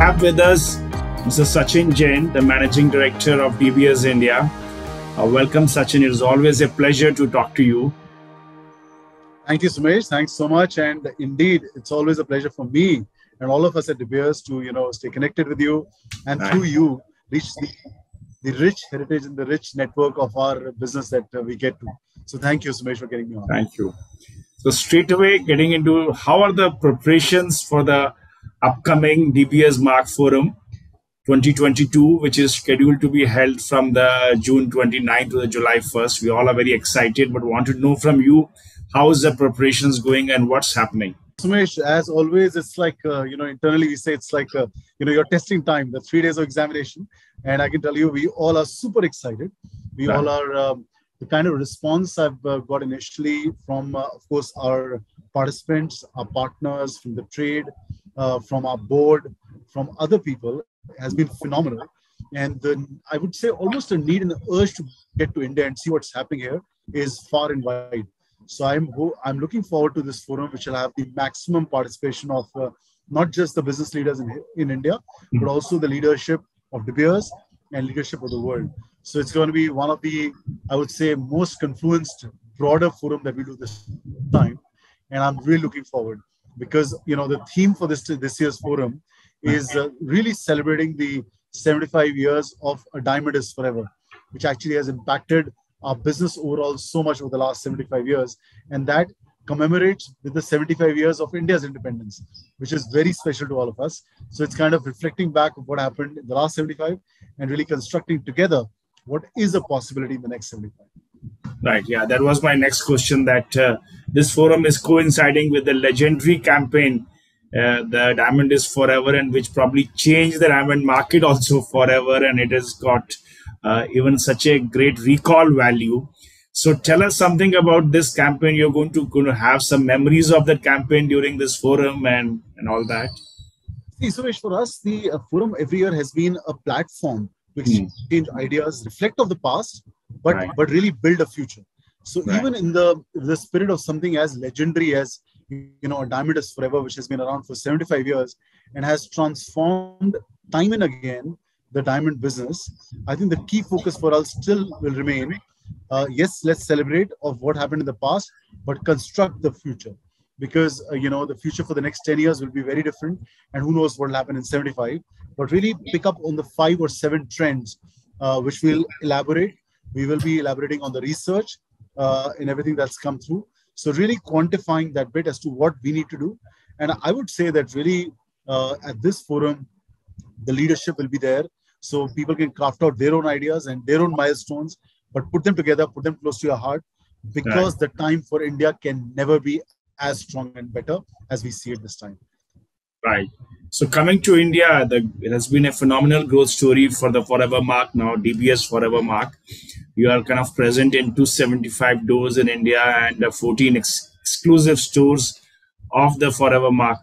have with us Mr. Sachin Jain, the Managing Director of De Beers India. Uh, welcome, Sachin. It is always a pleasure to talk to you. Thank you, Sumesh. Thanks so much. And indeed, it's always a pleasure for me and all of us at De Beers to, you know, stay connected with you and through you reach the, the rich heritage and the rich network of our business that uh, we get to. So thank you, Sumesh, for getting me on. Thank you. So straight away, getting into how are the preparations for the upcoming De Beers Mark Forum 2022, which is scheduled to be held from the June 29th to the July 1st. We all are very excited, but want to know from you how is the preparations going and what's happening. Sumesh, as always, it's like uh, you know internally we say it's like uh, you know your testing time, the three days of examination, and I can tell you we all are super excited. We right. all are. Um, the kind of response I've uh, got initially from, uh, of course, our participants, our partners from the trade, from our board, from other people has been phenomenal. And the, I would say almost a need and the urge to get to India and see what's happening here is far and wide. So I'm I'm looking forward to this forum, which will have the maximum participation of uh, not just the business leaders in, in India, but also the leadership of De Beers and leadership of the world. So it's going to be one of the, I would say, most confluenced, broader forum that we do this time, and I'm really looking forward because you know the theme for this this year's forum is uh, really celebrating the 75 years of a diamond is forever, which actually has impacted our business overall so much over the last 75 years, and that commemorates with the 75 years of India's independence, which is very special to all of us. So it's kind of reflecting back of what happened in the last 75 and really constructing together what is a possibility in the next 75. Right. Yeah, that was my next question. That uh, this forum is coinciding with the legendary campaign, uh, the Diamond is Forever, and which probably changed the diamond market also forever, and it has got uh, even such a great recall value. So tell us something about this campaign. You're going to going to have some memories of that campaign during this forum and and all that. See, Suresh, for us, the uh, forum every year has been a platform to hmm. exchange mm. ideas, reflect of the past, but right. but really build a future. So right. even in the the spirit of something as legendary as you know, Diamond is Forever, which has been around for 75 years and has transformed time and again the diamond business. I think the key focus for us still will remain. Uh, yes, let's celebrate of what happened in the past, but construct the future because uh, you know the future for the next 10 years will be very different and who knows what will happen in 75 but really pick up on the five or seven trends uh, which we'll elaborate we will be elaborating on the research uh, and everything that's come through so really quantifying that bit as to what we need to do and i would say that really uh, at this forum the leadership will be there so people can craft out their own ideas and their own milestones but put them together put them close to your heart because right. the time for india can never be as strong and better as we see it this time. Right. So coming to India, the, it has been a phenomenal growth story for the Forevermark now, De Beers Forevermark. You are kind of present in 275 doors in India and 14 ex- exclusive stores of the Forevermark.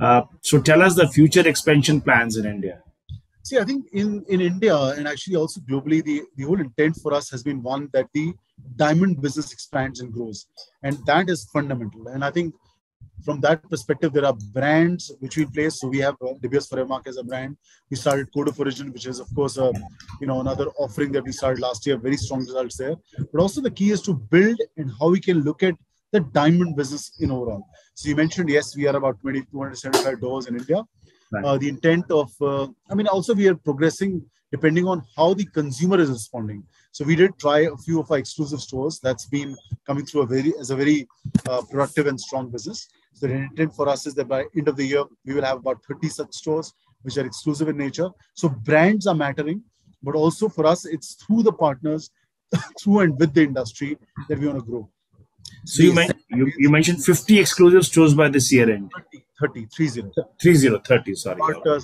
Uh, so tell us the future expansion plans in India. See, I think in, in India and actually also globally, the, the whole intent for us has been one that the diamond business expands and grows. And that is fundamental. And I think from that perspective, there are brands which we place. So we have uh, De Beers Forevermark as a brand. We started Code of Origin, which is of course a, you know another offering that we started last year. Very strong results there. But also the key is to build and how we can look at the diamond business in overall. So you mentioned yes, we are about 20, 275 doors in India. Right. Uh, the intent of, uh, I mean, also we are progressing depending on how the consumer is responding. So we did try a few of our exclusive stores. That's been coming through a very as a very uh, productive and strong business. So the intent for us is that by end of the year we will have about 30 such stores which are exclusive in nature. So brands are mattering, but also for us it's through the partners, through and with the industry that we want to grow. So you, men- you, you mentioned 50 exclusive stores by this year end. 30, 30, 30. 30, 30, sorry. But, uh,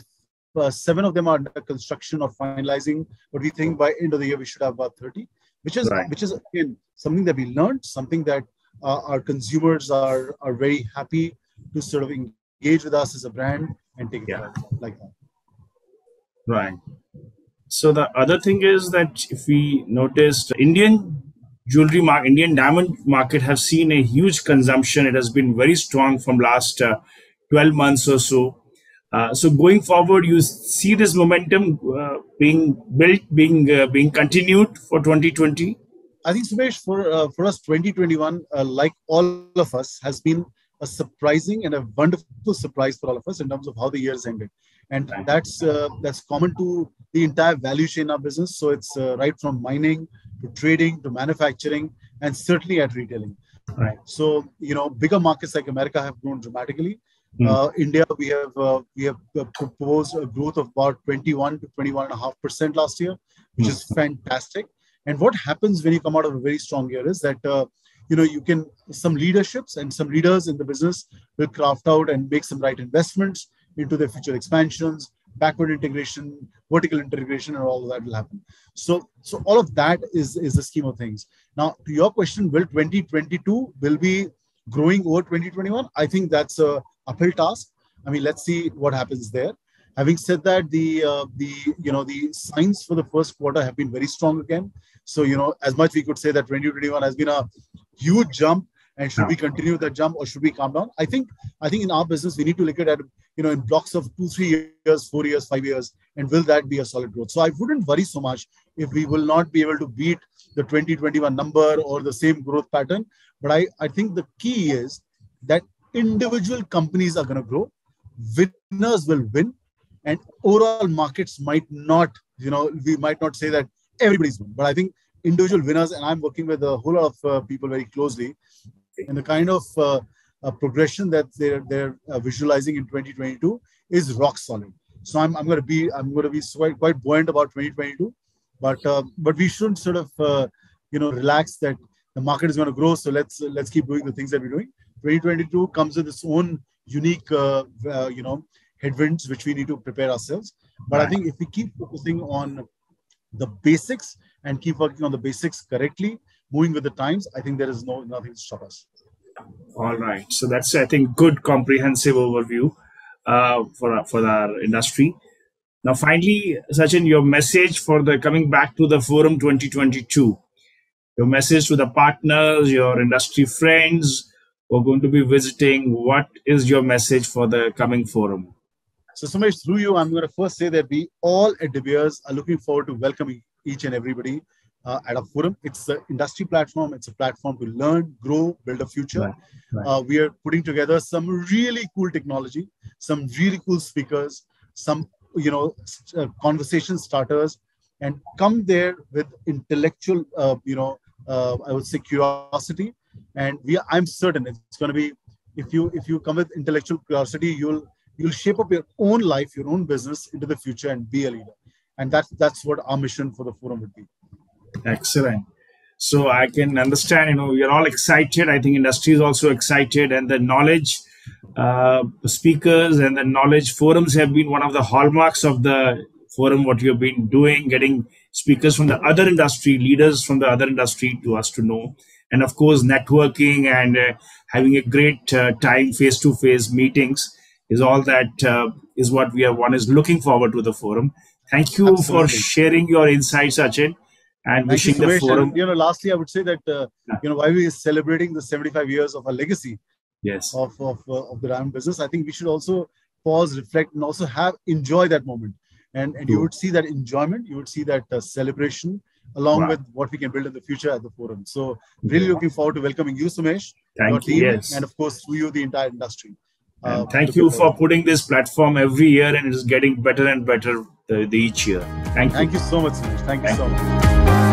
uh, seven of them are under construction or finalizing, but we think by end of the year we should have about 30, which is right. which is again something that we learned, something that uh, our consumers are are very happy to sort of engage with us as a brand and take it yeah. like that. Right. So the other thing is that if we noticed Indian jewelry market, Indian diamond market have seen a huge consumption. It has been very strong from last uh, 12 months or so. Uh, so going forward, you see this momentum uh, being built, being uh, being continued for 2020. I think Sumesh, for uh, for us, 2021, uh, like all of us, has been a surprising and a wonderful surprise for all of us in terms of how the year's ended, and that's uh, that's common to the entire value chain of business. So it's right from mining to trading to manufacturing, and certainly at retailing. Right. So you know, bigger markets like America have grown dramatically Mm. Uh, India, we have uh, we have uh, proposed a growth of about 21 to 21 and a half percent last year, which mm. is fantastic. And what happens when you come out of a very strong year is that uh, you know you can some leaderships and some leaders in the business will craft out and make some right investments into their future expansions, backward integration, vertical integration, and all of that will happen. So so all of that is is the scheme of things. Now to your question, will 2022 will be growing over 2021? I think that's a uphill task. I mean, let's see what happens there. Having said that, the uh, the you know the signs for the first quarter have been very strong again. So you know, as much we could say that 2021 has been a huge jump, and should we continue that jump or should we calm down? I think I think in our business we need to look at it, you know in blocks of two, three years, four years, five years, and will that be a solid growth? So I wouldn't worry so much if we will not be able to beat the 2021 number or the same growth pattern. But I I think the key is that individual companies are going to grow winners will win and overall markets might not you know we might not say that everybody's win but i think individual winners and i'm working with a whole lot of uh, people very closely and the kind of uh, uh, progression that they're they're uh, visualizing in 2022 is rock solid so i'm, I'm going to be i'm going to be quite, quite buoyant about 2022 but uh, but we shouldn't sort of uh, you know relax that the market is going to grow so let's let's keep doing the things that we're doing 2022 comes with its own unique, uh, uh, you know, headwinds which we need to prepare ourselves. But right. I think if we keep focusing on the basics and keep working on the basics correctly, moving with the times, I think there is no nothing to stop us. All right. So that's I think good comprehensive overview uh, for for our industry. Now, finally, Sachin, your message for the coming back to the forum 2022. Your message to the partners, your industry friends, who are going to be visiting. What is your message for the coming forum? So, Sumesh, through you, I'm going to first say that we all at De Beers are looking forward to welcoming each and everybody uh, at our forum. It's the industry platform. It's a platform to learn, grow, build a future. Right, right. Uh, we are putting together some really cool technology, some really cool speakers, some you know uh, conversation starters, and come there with intellectual, uh, you know, uh, I would say curiosity and we i'm certain it's going to be if you if you come with intellectual curiosity you'll you'll shape up your own life your own business into the future and be a leader and that's that's what our mission for the forum would be excellent. So i can understand you know we are all excited. I think industry is also excited and the knowledge uh, speakers and the knowledge forums have been one of the hallmarks of the forum what you've been doing getting speakers from the other industry leaders from the other industry to us to know. And of course networking and uh, having a great uh, time face to face meetings is all that uh, is what we are one is looking forward to the forum. Thank you Absolutely. for sharing your insights Sachin and Thank wishing you, the forum and, you know lastly i would say that uh, yeah. you know while we are celebrating the 75 years of our legacy yes of of, uh, of the diamond business i think we should also pause reflect and also have enjoy that moment and and you would see that enjoyment you would see that uh, celebration along wow. with what we can build in the future at the forum. So really looking forward to welcoming you, Sumesh, thank your team, yes. and of course through you, the entire industry. Uh, thank you for putting this platform every year, and it is getting better and better the, the each year. Thank you. Thank you so much. Thank you thank so much.